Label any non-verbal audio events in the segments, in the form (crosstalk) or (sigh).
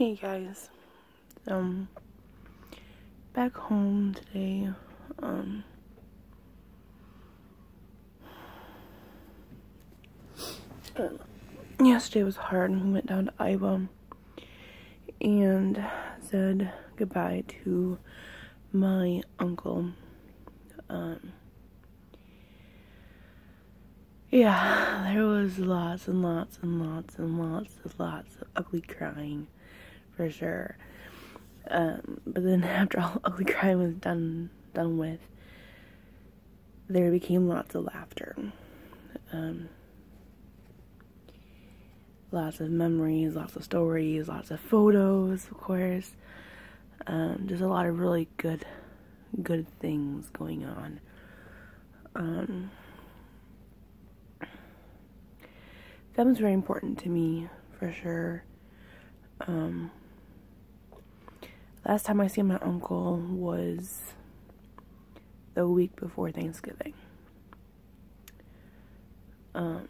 Hey guys, um, back home today, um, yesterday was hard. And we went down to Iowa and said goodbye to my uncle, um, yeah, there was lots and lots and lots and lots and lots of ugly crying for sure. Um, but then (laughs) after all ugly crying was done done with, there became lots of laughter. Um, lots of memories, lots of stories, lots of photos, of course. Um, just a lot of really good, good things going on. Um, that was very important to me, for sure. Um, last time I seen my uncle was the week before Thanksgiving. Um,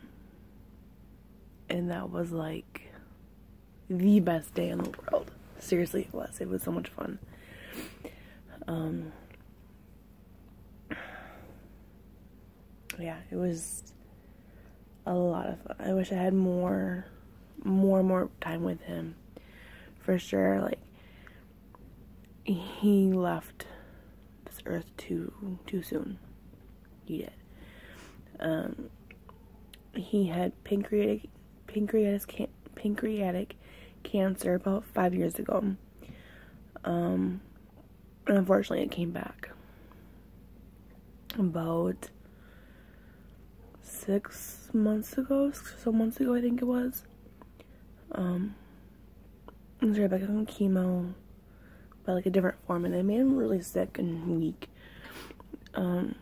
and that was like the best day in the world. Seriously, it was. It was so much fun. Um, yeah, it was a lot of fun. I wish I had more, more, more time with him. For sure, like he left this earth too too soon. He did. Um, he had pancreatic pancreatic can- pancreatic cancer about five years ago. Um, and unfortunately, it came back about six months ago, some months ago, I think it was. Um, I was right back on chemo, but like a different form, and it made him really sick and weak. Um,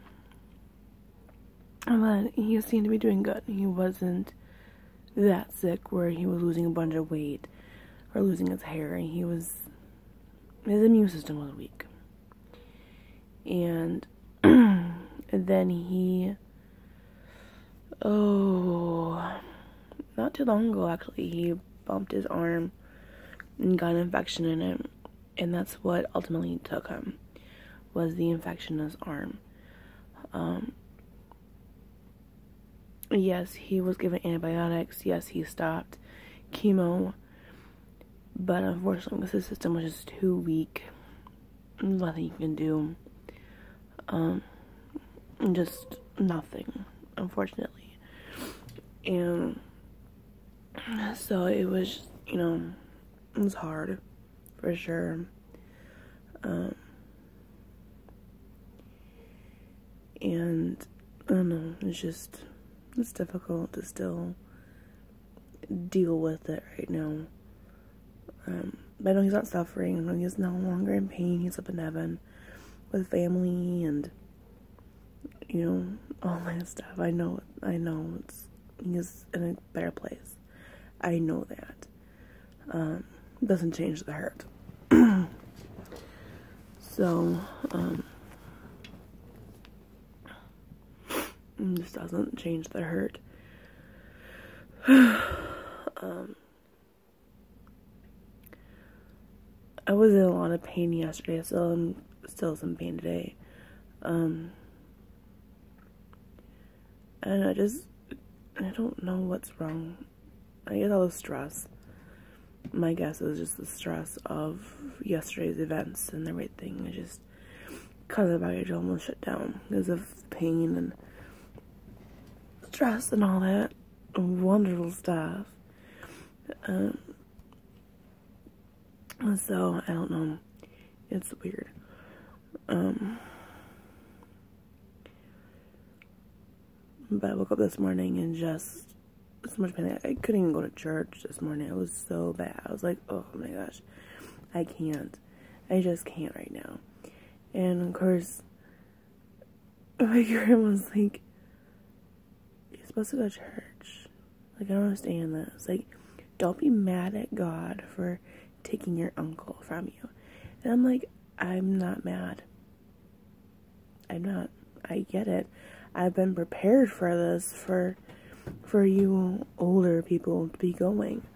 but he seemed to be doing good. He wasn't that sick where he was losing a bunch of weight or losing his hair. And he was, his immune system was weak. And, and (clears throat) then he, oh, not too long ago actually, he bumped his arm and got an infection in it. And that's what ultimately took him, was the infection in his arm. Um, yes, he was given antibiotics. Yes, he stopped chemo. But unfortunately, his system was just too weak. Nothing you can do. Um, just nothing, unfortunately. And so it was, you know, it was hard for sure. Um, and I don't know, it's just it's difficult to still deal with it right now. Um, but I know he's not suffering. I know he's no longer in pain. He's up in heaven with family and you know all that stuff. I know. I know. It's he's in a better place. I know that. Um, (clears throat) doesn't change the hurt. so, um, this doesn't change the hurt. um, I was in a lot of pain yesterday, so I'm still some pain today. Um, and I just, I don't know what's wrong. I guess all the stress. My guess is just the stress of yesterday's events and everything. I just caused my body to almost shut down because of pain and stress and all that wonderful stuff. Um, so I don't know. It's weird. Um, but I woke up this morning and just so much pain. I couldn't even go to church this morning. It was so bad. I was like, oh my gosh, I can't. I just can't right now. And of course, my (laughs) grandma's like, you're supposed to go to church. Like, I don't understand this. Like, don't be mad at God for taking your uncle from you. And I'm like, I'm not mad. I'm not. I get it. I've been prepared for this for for you older people to be going.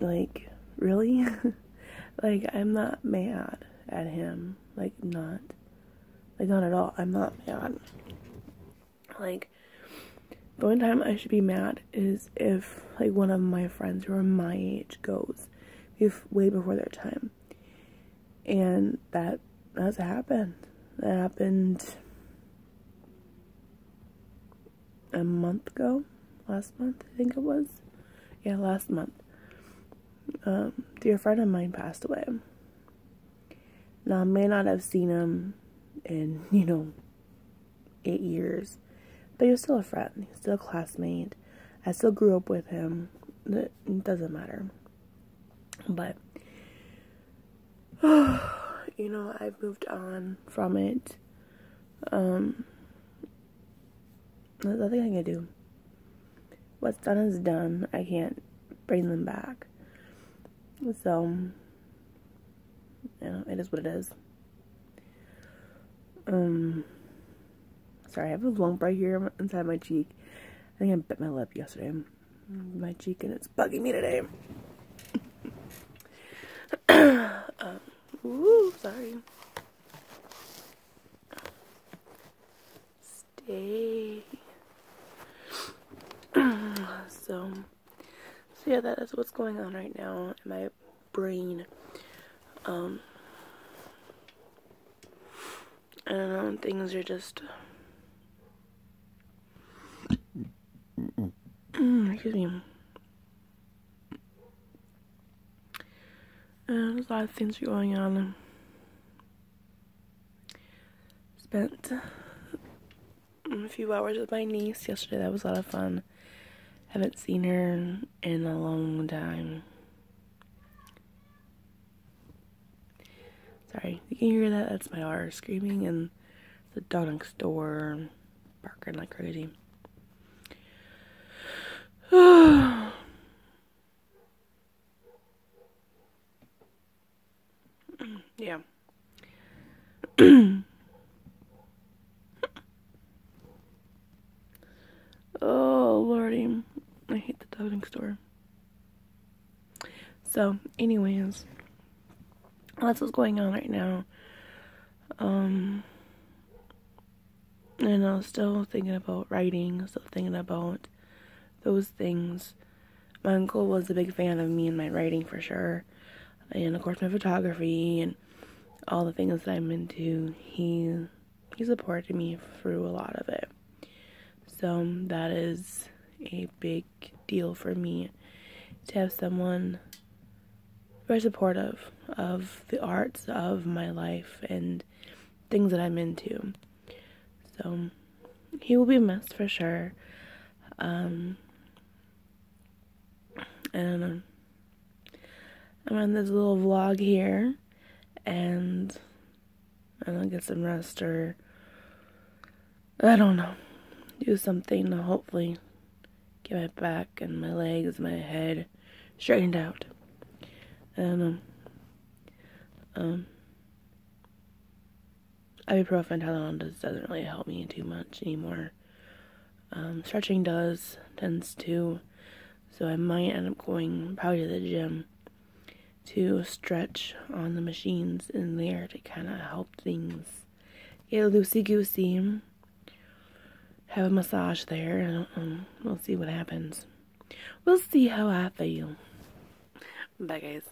Like really? (laughs) like, I'm not mad at him. Like, not. Like, not at all. I'm not mad. Like, the only time I should be mad is if, like, one of my friends who are my age goes if way before their time. And that has happened. That happened a month ago. Last month, I think it was. Yeah, last month. Um, dear friend of mine passed away. Now, I may not have seen him in, (laughs) you know, eight years, but he was still a friend. He's still a classmate. I still grew up with him. It doesn't matter. But, (sighs) you know, I've moved on from it. Um, nothing I can do. What's done is done. I can't bring them back. So, you know, it is what it is. Um, sorry, I have a lump right here inside my cheek. I think I bit my lip yesterday. My cheek, and it's bugging me today. um, (coughs) ooh, sorry. Stay. So, so yeah, that is what's going on right now in my brain. Um, I don't know, things are just. excuse me. Uh, there's a lot of things going on. Spent a few hours with my niece yesterday. That was a lot of fun. Haven't seen her in a long time. Sorry, you can hear that? That's my daughter screaming and the dog next door barking like crazy. (sighs) yeah. (clears throat) oh, lordy. Next door. So, anyways, that's what's going on right now. Um, and I was still thinking about writing, still thinking about those things. My uncle was a big fan of me and my writing for sure, and of course my photography and all the things that I'm into. He he supported me through a lot of it, so that is a big deal for me to have someone very supportive of the arts of my life and things that I'm into. So he will be missed for sure. Um, and I'm on this little vlog here, and I'm gonna get some rest or I don't know, do something to hopefully get my back and my legs, my head straightened out. And um, um, ibuprofen Tylenol does, doesn't really help me too much anymore. Um, stretching does, tends to, so I might end up going probably to the gym to stretch on the machines in there to kind of help things get loosey goosey. Have a massage there, and um, we'll see what happens. We'll see how I feel. Bye, guys.